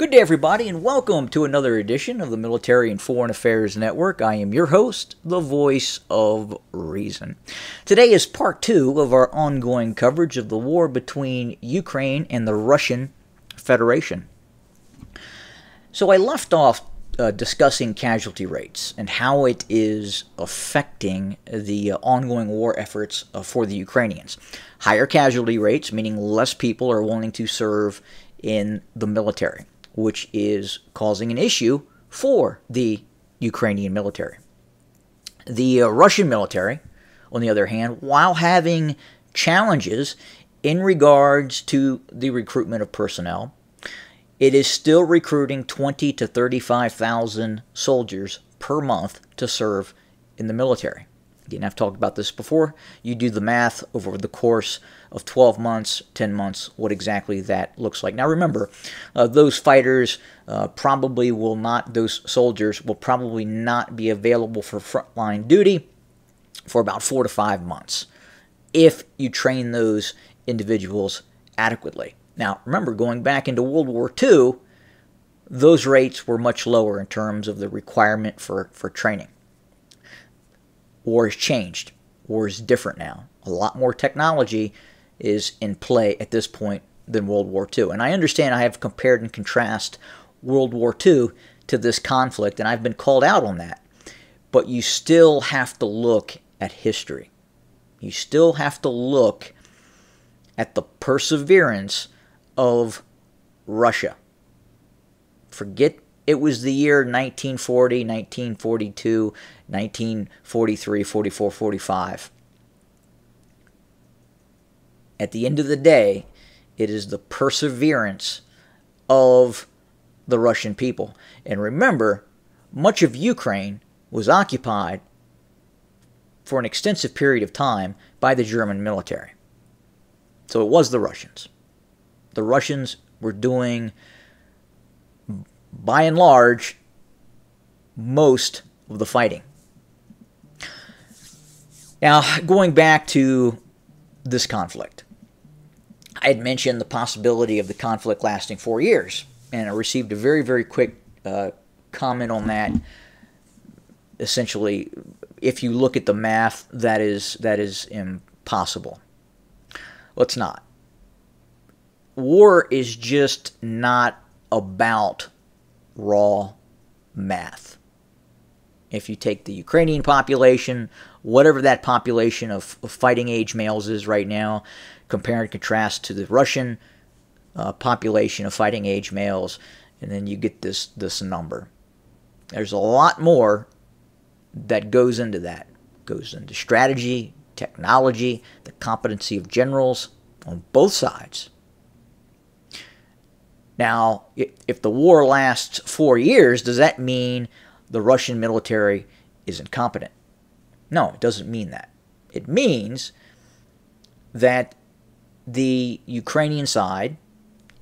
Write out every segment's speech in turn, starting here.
Good day, everybody, and welcome to another edition of the Military and Foreign Affairs Network. I am your host, the voice of reason. Today is part two of our ongoing coverage of the war between Ukraine and the Russian Federation. So I left off uh, discussing casualty rates and how it is affecting the uh, ongoing war efforts uh, for the Ukrainians. Higher casualty rates, meaning less people are willing to serve in the military which is causing an issue for the Ukrainian military. The uh, Russian military, on the other hand, while having challenges in regards to the recruitment of personnel, it is still recruiting 20 to 35,000 soldiers per month to serve in the military. Again, I've talked about this before. You do the math over the course of 12 months, 10 months, what exactly that looks like. Now, remember, uh, those fighters uh, probably will not, those soldiers will probably not be available for frontline duty for about four to five months if you train those individuals adequately. Now, remember, going back into World War II, those rates were much lower in terms of the requirement for, for training. War has changed. War is different now. A lot more technology is in play at this point than World War II. And I understand I have compared and contrast World War II to this conflict, and I've been called out on that. But you still have to look at history. You still have to look at the perseverance of Russia. Forget it was the year 1940, 1942, 1943, 44, 45. At the end of the day, it is the perseverance of the Russian people. And remember, much of Ukraine was occupied for an extensive period of time by the German military. So it was the Russians. The Russians were doing, by and large, most of the fighting. Now, going back to this conflict, I had mentioned the possibility of the conflict lasting four years, and I received a very, very quick uh, comment on that. Essentially, if you look at the math, that is that is impossible. It's not. War is just not about raw math. If you take the Ukrainian population, whatever that population of, of fighting age males is right now, compare and contrast to the Russian uh, population of fighting age males, and then you get this this number. There's a lot more that goes into that. Goes into strategy, technology, the competency of generals on both sides. Now, if the war lasts four years, does that mean the Russian military is incompetent? No, it doesn't mean that. It means that the Ukrainian side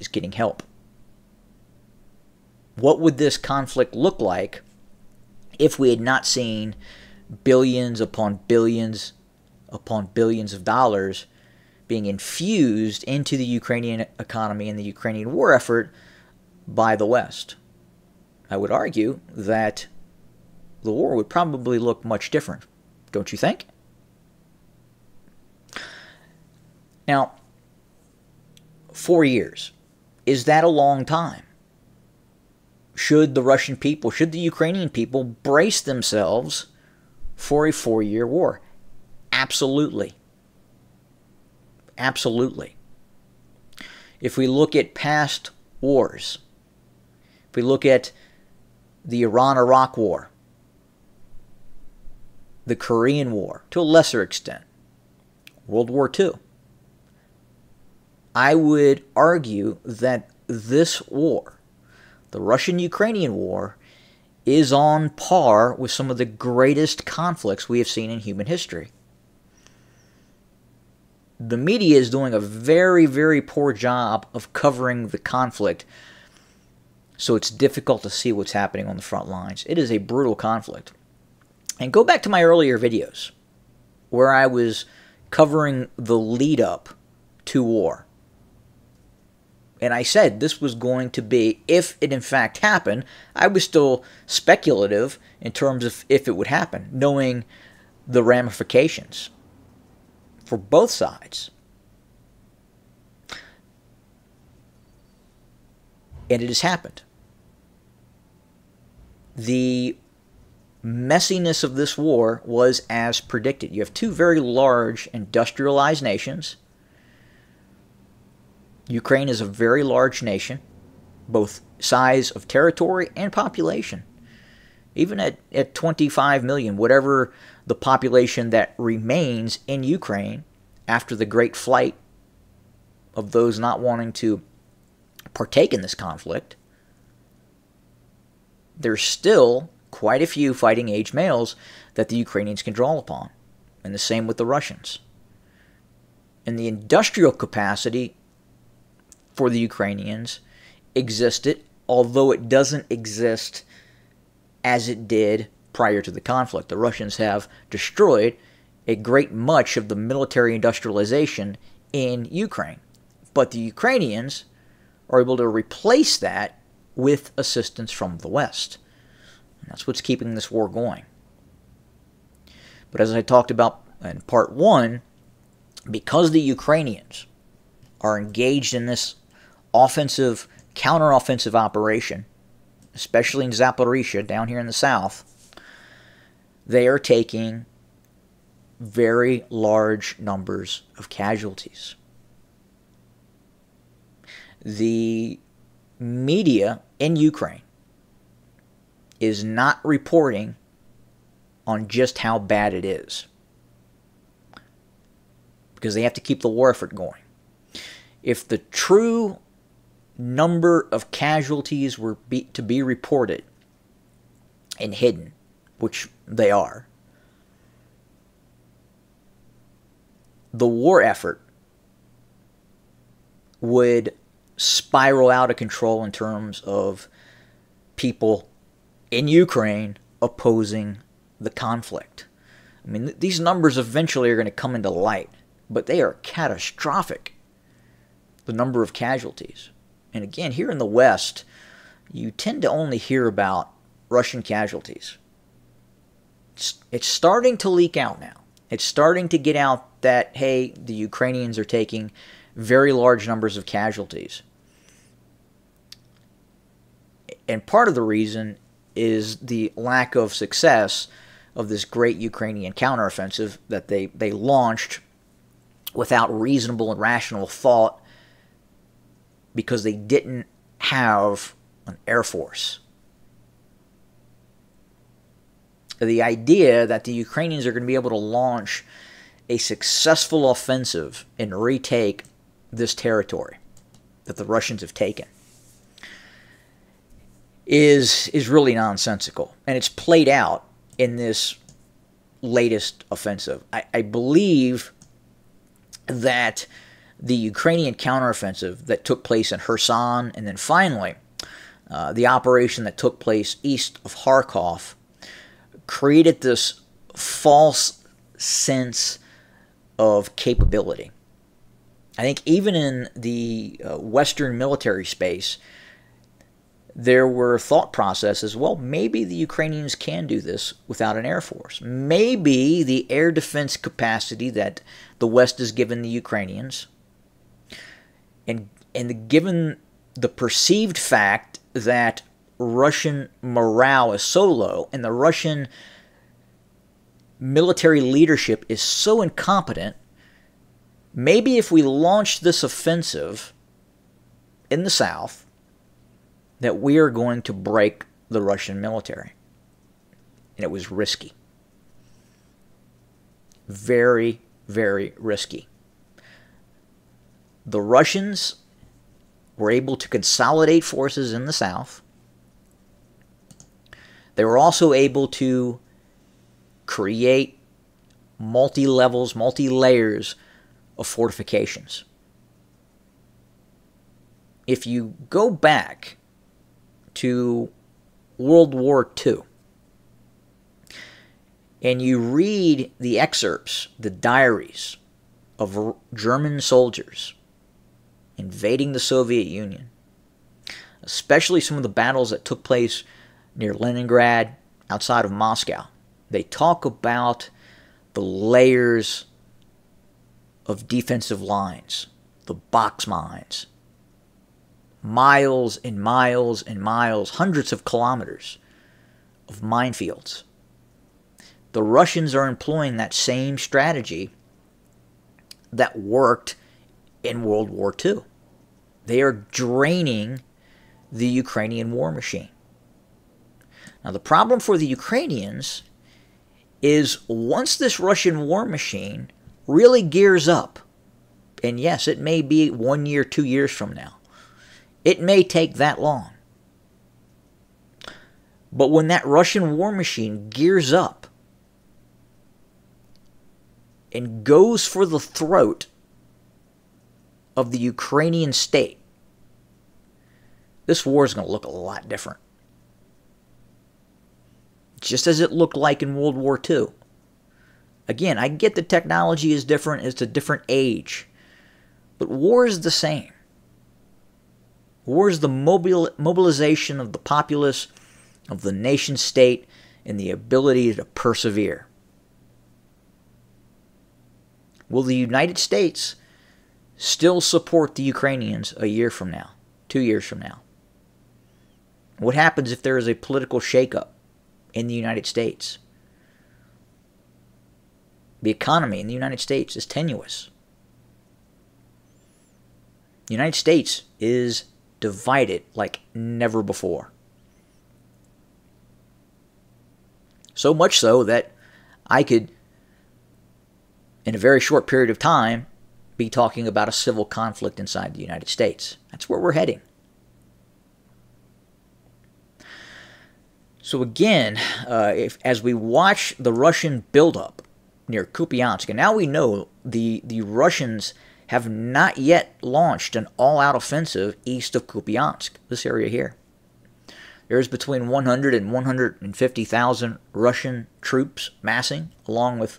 is getting help. What would this conflict look like if we had not seen billions upon billions upon billions of dollars being infused into the Ukrainian economy and the Ukrainian war effort by the West? I would argue that the war would probably look much different. Don't you think? Now, four years. Is that a long time? Should the Russian people, should the Ukrainian people brace themselves for a four year war? Absolutely. Absolutely. If we look at past wars, if we look at the Iran Iraq War, the Korean War, to a lesser extent, World War II, I would argue that this war, the Russian Ukrainian war, is on par with some of the greatest conflicts we have seen in human history. The media is doing a very, very poor job of covering the conflict, so it's difficult to see what's happening on the front lines. It is a brutal conflict. And go back to my earlier videos where I was covering the lead up to war And I said this was going to be, if it in fact happened, I was still speculative in terms of if it would happen, knowing the ramifications for both sides. And it has happened. The messiness of this war was as predicted. You have two very large industrialized nations. Ukraine is a very large nation, both size of territory and population. Even at, at 25 million, whatever the population that remains in Ukraine after the great flight of those not wanting to partake in this conflict, there's still quite a few fighting age males that the Ukrainians can draw upon. And the same with the Russians. And the industrial capacity for the Ukrainians existed, although it doesn't exist as it did prior to the conflict. The Russians have destroyed a great much of the military industrialization in Ukraine. But the Ukrainians are able to replace that with assistance from the West. That's what's keeping this war going. But as I talked about in part one, because the Ukrainians are engaged in this offensive, counteroffensive operation, especially in Zaporizhia, down here in the south, they are taking very large numbers of casualties. The media in Ukraine is not reporting on just how bad it is because they have to keep the war effort going. If the true number of casualties were be, to be reported and hidden, which they are, the war effort would spiral out of control in terms of people in Ukraine opposing the conflict. I mean, th- these numbers eventually are going to come into light, but they are catastrophic. The number of casualties. And again, here in the West, you tend to only hear about Russian casualties. It's, it's starting to leak out now. It's starting to get out that, hey, the Ukrainians are taking very large numbers of casualties. And part of the reason is the lack of success of this great Ukrainian counteroffensive that they, they launched without reasonable and rational thought because they didn't have an air force. The idea that the Ukrainians are going to be able to launch a successful offensive and retake this territory that the Russians have taken is is really nonsensical, and it's played out in this latest offensive. I, I believe that the Ukrainian counteroffensive that took place in Kherson, and then finally uh, the operation that took place east of Kharkov, created this false sense of capability. I think even in the uh, Western military space, there were thought processes well, maybe the Ukrainians can do this without an air force. Maybe the air defense capacity that the West has given the Ukrainians, and, and given the perceived fact that Russian morale is so low and the Russian military leadership is so incompetent, maybe if we launch this offensive in the South, that we are going to break the Russian military. And it was risky. Very, very risky. The Russians were able to consolidate forces in the south. They were also able to create multi levels, multi layers of fortifications. If you go back to World War II and you read the excerpts, the diaries of German soldiers, invading the Soviet Union, especially some of the battles that took place near Leningrad, outside of Moscow. They talk about the layers of defensive lines, the box mines, miles and miles and miles, hundreds of kilometers of minefields. The Russians are employing that same strategy that worked in World War II. They are draining the Ukrainian war machine. Now, the problem for the Ukrainians is once this Russian war machine really gears up, and yes, it may be one year, two years from now, it may take that long. But when that Russian war machine gears up and goes for the throat of the Ukrainian state, this war is going to look a lot different. Just as it looked like in World War II. Again, I get the technology is different, it's a different age. But war is the same. War is the mobil- mobilization of the populace, of the nation state, and the ability to persevere. Will the United States still support the Ukrainians a year from now, two years from now? What happens if there is a political shakeup in the United States? The economy in the United States is tenuous. The United States is divided like never before. So much so that I could, in a very short period of time, be talking about a civil conflict inside the United States. That's where we're heading. So again, uh, if, as we watch the Russian buildup near Kupiansk, and now we know the the Russians have not yet launched an all-out offensive east of Kupiansk, this area here. There's between 100 and 150,000 Russian troops massing, along with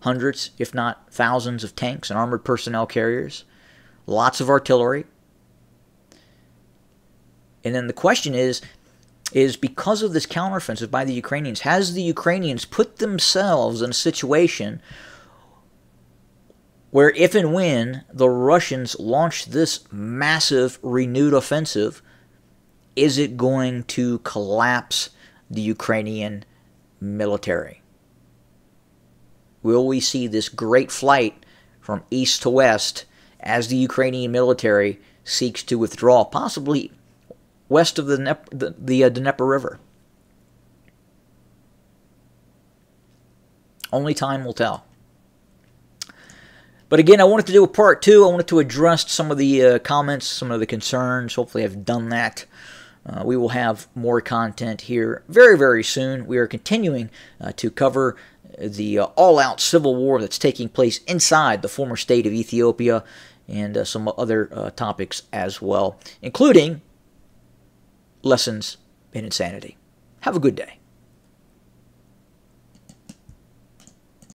hundreds, if not thousands, of tanks and armored personnel carriers, lots of artillery. And then the question is is because of this counteroffensive by the Ukrainians, has the Ukrainians put themselves in a situation where, if and when the Russians launch this massive renewed offensive, is it going to collapse the Ukrainian military? Will we see this great flight from east to west as the Ukrainian military seeks to withdraw, possibly west of the, the, the uh, Dnieper River. Only time will tell. But again, I wanted to do a part two. I wanted to address some of the uh, comments, some of the concerns. Hopefully, I've done that. Uh, we will have more content here very, very soon. We are continuing uh, to cover the uh, all out civil war that's taking place inside the former state of Ethiopia and uh, some other uh, topics as well, including lessons in insanity. Have a good day.